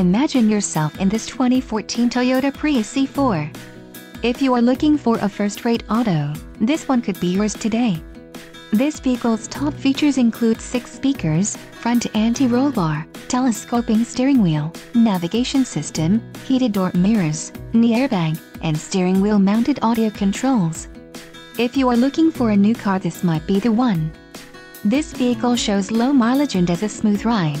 Imagine yourself in this 2014 Toyota Prius C4. If you are looking for a first-rate auto, this one could be yours today. This vehicle's top features include 6 speakers, front anti-roll bar, telescoping steering wheel, navigation system, heated door mirrors, knee airbag, and steering wheel mounted audio controls. If you are looking for a new car this might be the one. This vehicle shows low mileage and has a smooth ride.